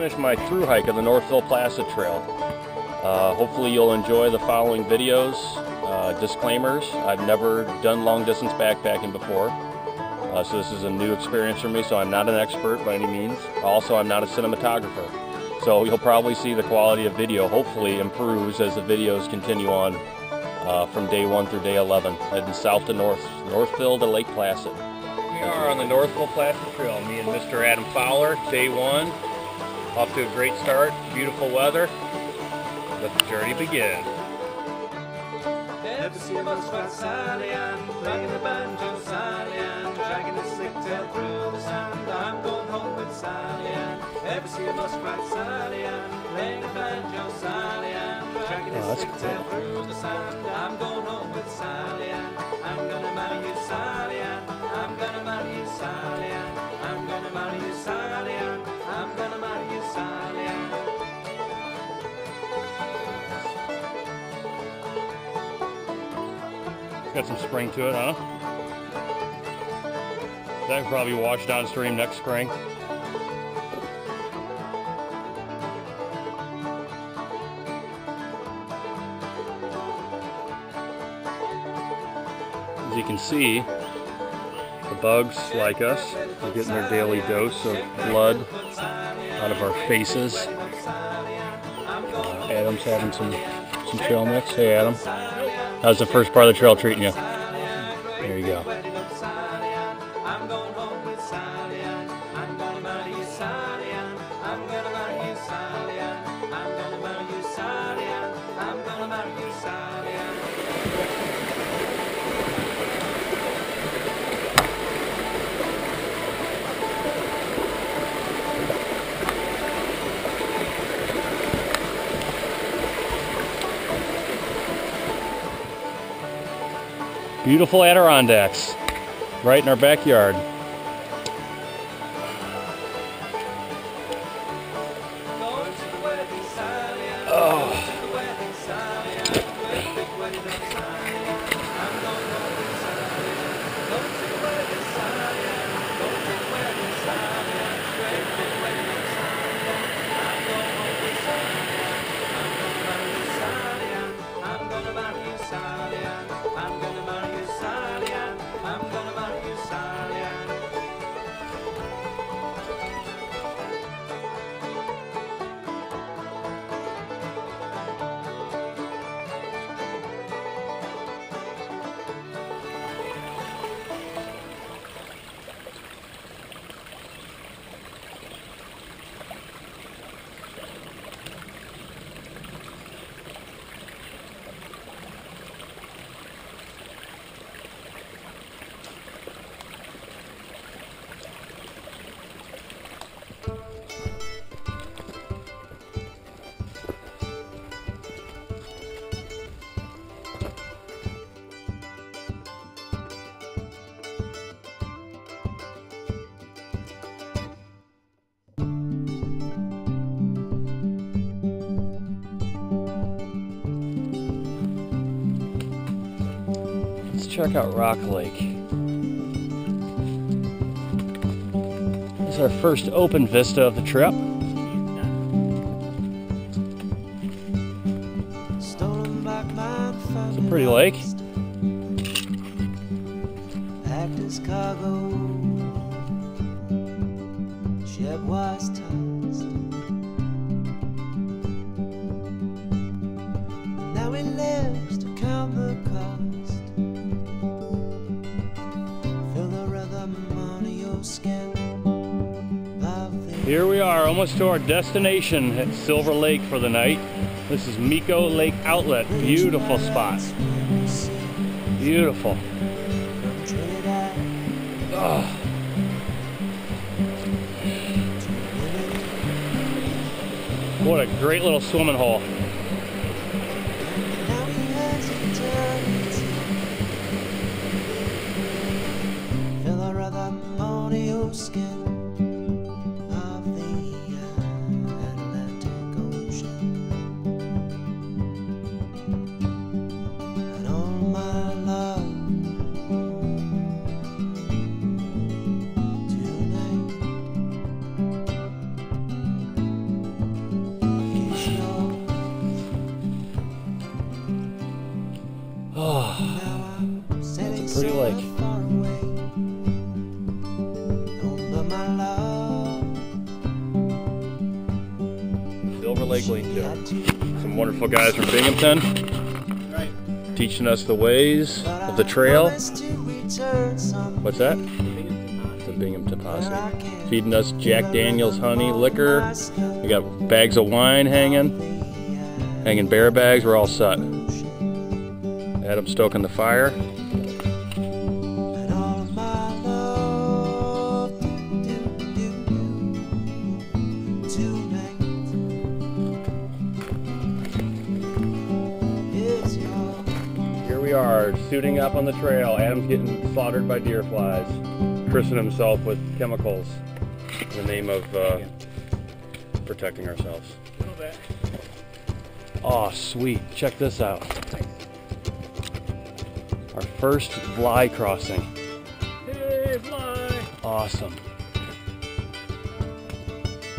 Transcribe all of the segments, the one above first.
just finished my through hike of the Northville Placid Trail. Uh, hopefully you'll enjoy the following videos. Uh, disclaimers, I've never done long distance backpacking before. Uh, so this is a new experience for me, so I'm not an expert by any means. Also, I'm not a cinematographer. So you'll probably see the quality of video hopefully improves as the videos continue on uh, from day 1 through day 11, heading south to North, Northville to Lake Placid. We are on the Northville Placid Trail, me and Mr. Adam Fowler, day 1. Off to a great start, beautiful weather. Let the journey begin. Never see a Got some spring to it, huh? That can probably wash downstream next spring. As you can see, the bugs like us. They're getting their daily dose of blood out of our faces. Uh, Adam's having some, some trail mix. Hey, Adam. How's the first part of the trail treating you? There you go. Beautiful Adirondacks, right in our backyard. Check out Rock Lake. This is our first open vista of the trip. Stolen black man found It's a pretty lake. Packed his cargo. Ship was tossed. Now he lives to count the cost. Here we are, almost to our destination at Silver Lake for the night. This is Meco Lake Outlet. Beautiful spot. Beautiful. Oh, what a great little swimming hole. Now Oh, it's pretty like. Silver Lake Lean-To. Some wonderful guys from Binghamton teaching us the ways of the trail. What's that? The Binghamton Posse. Feeding us Jack Daniels honey liquor. We got bags of wine hanging, hanging bear bags. We're all set. Adam stoking the fire. Here we are, suiting up on the trail. Adam's getting slaughtered by deer flies, christening himself with chemicals in the name of uh, protecting ourselves. Oh, sweet. Check this out. First fly crossing. Hey, fly! Awesome.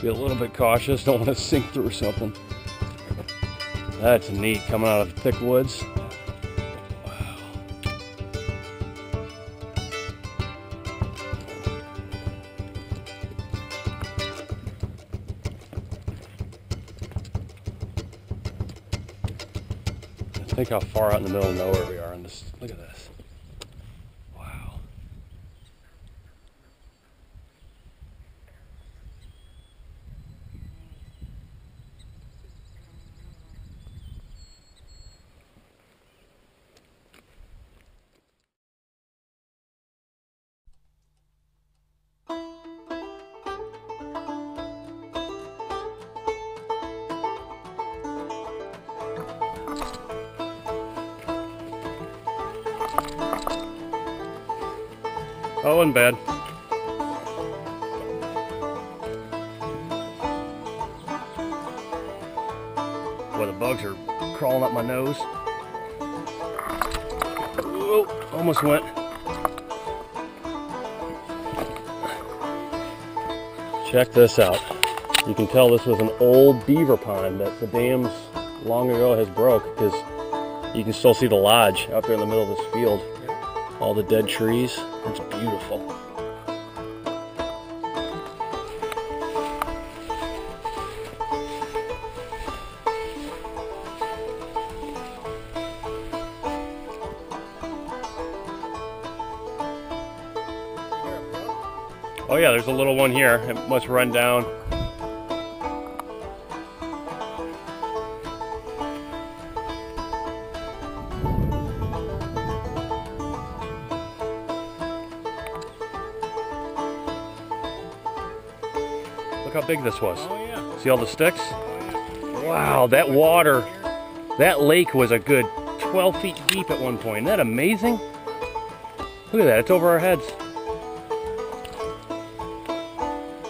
Be a little bit cautious, don't want to sink through something. That's neat, coming out of thick woods. Wow. I think how far out in the middle of nowhere we are. And this, look at this. Oh, wasn't bad. Boy, the bugs are crawling up my nose. Oh, almost went. Check this out. You can tell this was an old beaver pond that the dams long ago has broke because you can still see the lodge out there in the middle of this field. All the dead trees. Beautiful. Oh yeah, there's a little one here. It must run down. Big this was. Oh yeah. See all the sticks? Wow, that water, that lake was a good 12 feet deep at one point. Isn't that amazing? Look at that, it's over our heads.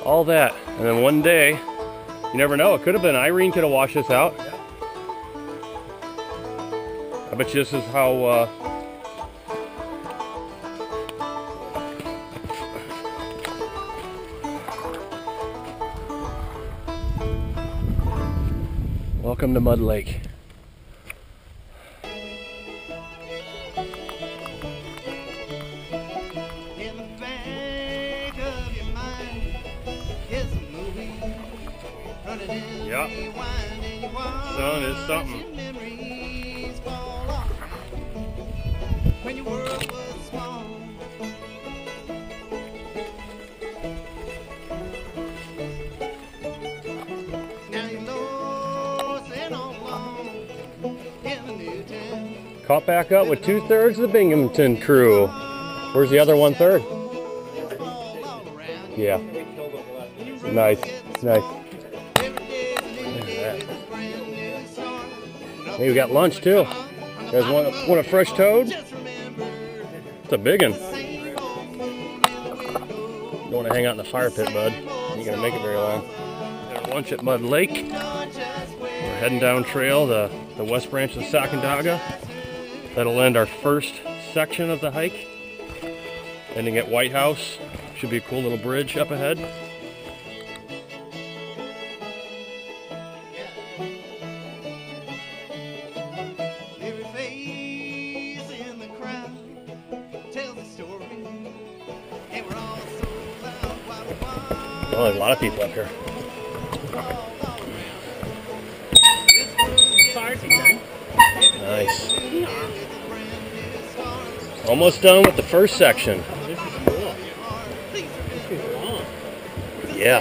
All that. And then one day, you never know, it could have been Irene could have washed this out. I bet you this is how uh, Yep. rewind and you watch Son, it's something. Back up with two thirds of the Binghamton crew. Where's the other one third? Yeah. Nice, nice. Hey, we got lunch too. You guys want a, want a fresh toad? It's a big one. Don't want to hang out in the fire pit, bud. You ain't gonna make it very long. Got lunch at Mud Lake. We're heading down trail, the, the west branch of Sacandaga. That'll end our first section of the hike. Ending at Whitehouse. Should be a cool little bridge up ahead. Every face in the crowd tells a story, and we're all so loud while we walk Oh, there's a lot of people up here. Almost done with the first section. This is cool. This is long. Yeah.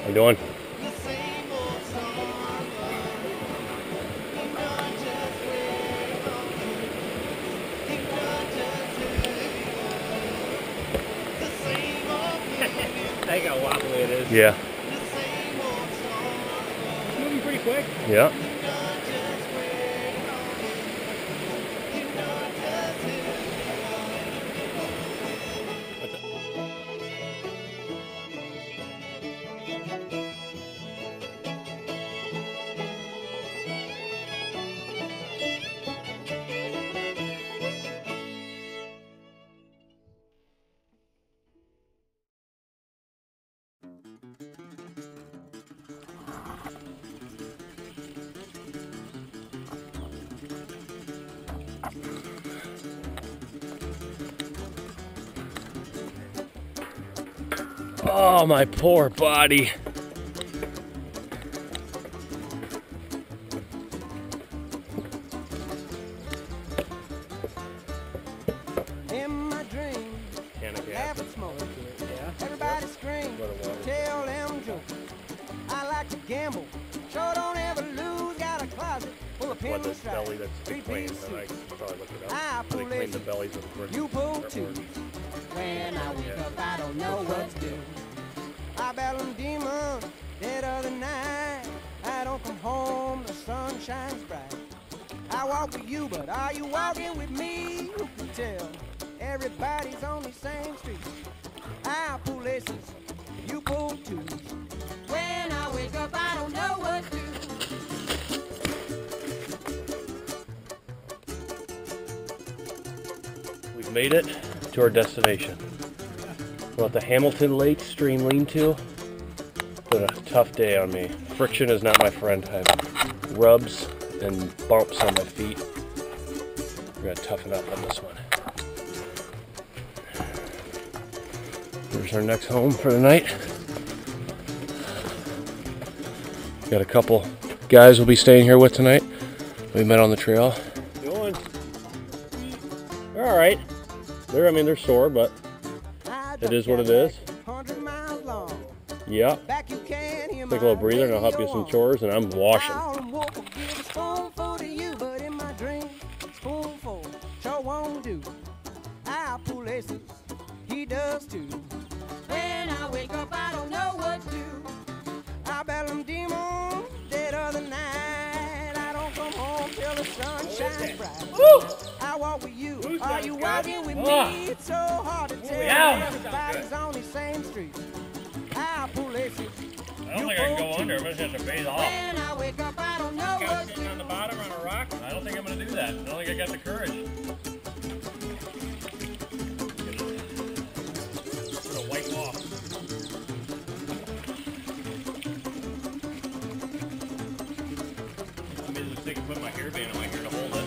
How you doing? I got wobbly it is. Yeah. It's moving pretty quick. Yeah. A closet full of What, the belly that's three clean? piece And I probably it up. They clean the bellies of the You pull They're two. horny. When I wake up, I don't know what to do. Them demons dead of the night. I don't come home, the sun shines bright. I walk with you, but are you walking with me? Who can tell? Everybody's on the same street. I pull laces, you pull twos. When I wake up, I don't know what to do. We've made it to our destination. We're at the Hamilton Lake Stream Lean-To. Been a tough day on me. Friction is not my friend. I have rubs and bumps on my feet. We're gonna toughen up on this one. Here's our next home for the night. Got a couple guys we'll be staying here with tonight. We met on the trail. Going. They're all right. They're, I mean, they're sore, but It is what it is. Hundred yeah. Take a little breather and I'll help you radio some chores, and I'm washing. All them wolf will give a spoonful to you, but in my dream, spoonful sure won't do. I he does too. When I wake up, I don't know what to do. I battle them demons dead of night. I don't come home till the sun shines bright. I walk with you. Are you walking with me? It's so hard to tell. yeah. Everybody's on the same street. I pull laces. I don't think I can go under. I'm just gonna have to bathe off. When I wake up, I don't know Guys what sitting to on the bottom on a rock. I don't think I'm gonna do that. I don't think I got the courage. I'm gonna wipe off. I'm gonna just take and put my hairband on my hair to hold it.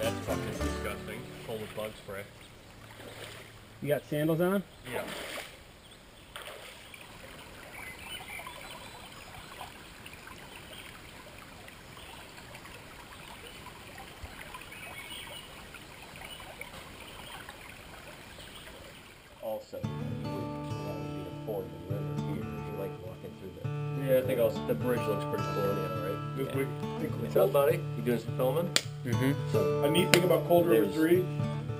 That's fucking disgusting. Full of bug spray. You got sandals on? The. Yeah, I think also the bridge looks pretty colonial, right? We- we- What's up, buddy? You doing some filming? Mm-hmm. So A neat thing about Cold River There's- 3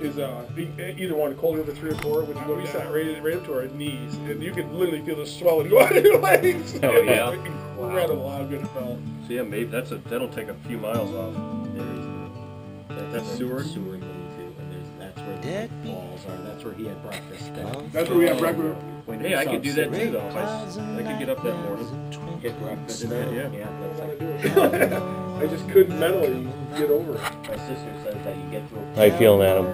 is uh, either one, Cold River 3 or 4, when you go east side, right, right up to our knees, and you can literally feel the swelling go out of your legs. Oh, yeah? Incredible how good it felt. So yeah, maybe that's a that'll take a few miles off. There's that, That's Seward? Seward lean to, and there's that's where Dead the falls are. That's where he had breakfast. That, That's where we have breakfast. when Hey, I could do that too though. If I, s- I could get up that morning. Get breakfast. Yeah, yeah. yeah. I That's like. I just couldn't mentally get over it. my sister says that you get to a How you feeling, Adam?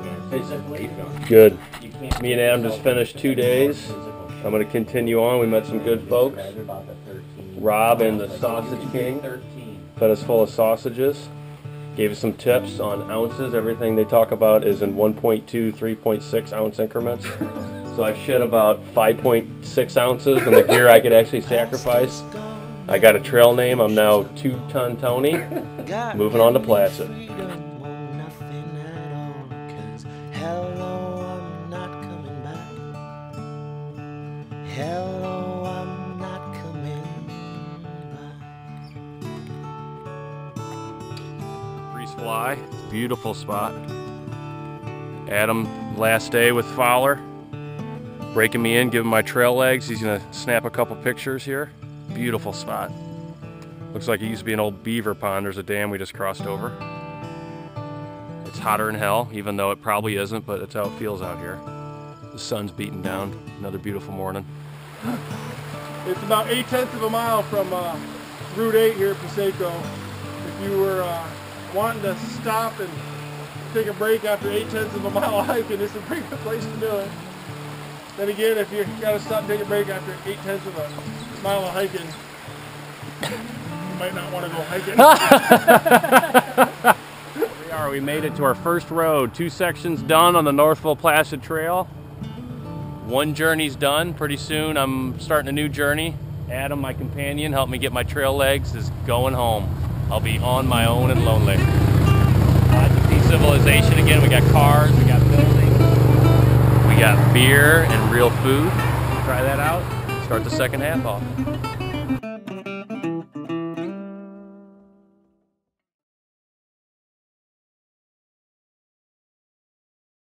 Good. Physically, Good. you can't. Me and Adam just finished two days. I'm gonna continue on. We met some good folks. About the 13. Rob and the Sausage King. do 13. Fed us full of sausages. Gave us some tips on ounces. Everything they talk about is in 1.2, 3.6 ounce increments. So I've shed about 5.6 ounces in the gear I could actually sacrifice. I got a trail name. I'm now Two Ton Tony. Moving on to Placid. Back. Fly, beautiful spot. Adam, last day with Fowler, breaking me in, giving my trail legs. He's gonna snap a couple pictures here. Beautiful spot. Looks like it used to be an old beaver pond. There's a dam we just crossed over. It's hotter than hell, even though it probably isn't, but that's how it feels out here. The sun's beating down. Another beautiful morning. It's about eight tenths of a mile from uh, Route 8 here at Piseco. If you were uh, wanting to stop and take a break after eight tenths of a mile hiking, this is a pretty good place to do it. Then again, if you got to stop and take a break after eight tenths of a mile of hiking, you might not want to go hiking. we are. We made it to our first road. Two sections done on the Northville Placid Trail. One journey's done. Pretty soon I'm starting a new journey. Adam, my companion, helped me get my trail legs, is going home. I'll be on my own and lonely. Lots of civilization again. We got cars, we got buildings, we got beer and real food. Try that out. Start the second half off.